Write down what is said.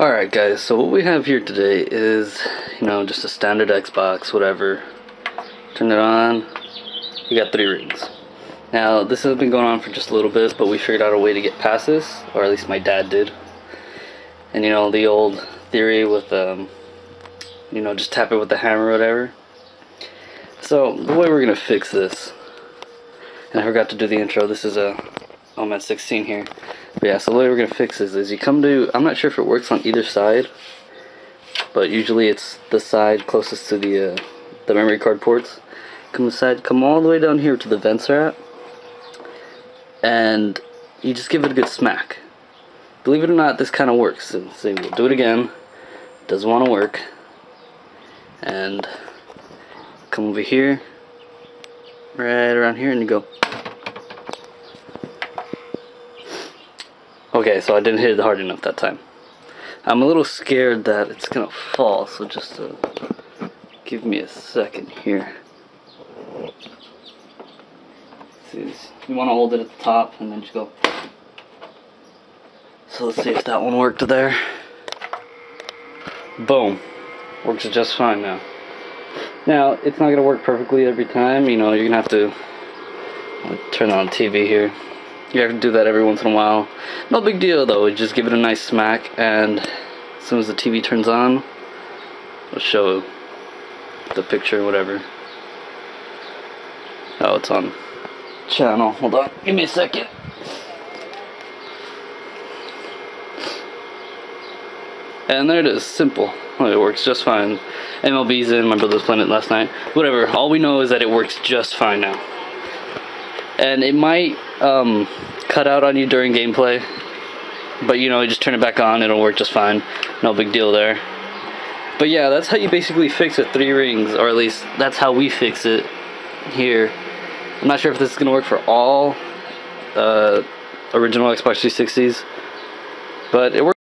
Alright guys, so what we have here today is, you know, just a standard Xbox, whatever. Turn it on, we got three rings. Now, this has been going on for just a little bit, but we figured out a way to get past this, or at least my dad did. And you know, the old theory with, um, you know, just tap it with the hammer or whatever. So, the way we're gonna fix this, and I forgot to do the intro, this is a, at 16 here. But yeah, so the way we're gonna fix this is you come to, I'm not sure if it works on either side, but usually it's the side closest to the, uh, the memory card ports. Come aside, come all the way down here to the vents are at, and you just give it a good smack. Believe it or not, this kind of works. So, so we'll do it again. Doesn't want to work. And come over here, right around here, and you go Okay, so I didn't hit it hard enough that time. I'm a little scared that it's gonna fall, so just uh, give me a second here. See, you want to hold it at the top and then just go. So let's see if that one worked there. Boom. Works just fine now. Now, it's not to work perfectly every time. You know, you're to have to turn on TV here. You have to do that every once in a while. No big deal though, just give it a nice smack and as soon as the TV turns on, it'll show the picture, whatever. Oh, it's on channel. Hold on, give me a second. And there it is, simple. Oh, it works just fine. MLB's in, my brother's playing it last night. Whatever, all we know is that it works just fine now and it might um, cut out on you during gameplay. But you know you just turn it back on it'll work just fine. No big deal there. But yeah that's how you basically fix it three rings or at least that's how we fix it here. I'm not sure if this is gonna work for all uh, original Xbox 360s but it works